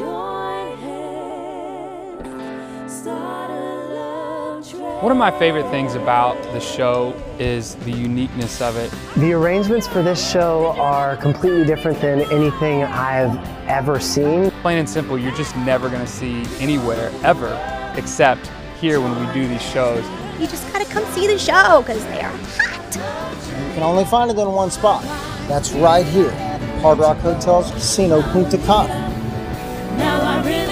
One of my favorite things about the show is the uniqueness of it. The arrangements for this show are completely different than anything I've ever seen. Plain and simple, you're just never going to see anywhere ever except here when we do these shows. You just gotta come see the show because they are hot. You can only find it in one spot. That's right here, Hard Rock Hotels Casino Punta Cana. Now I really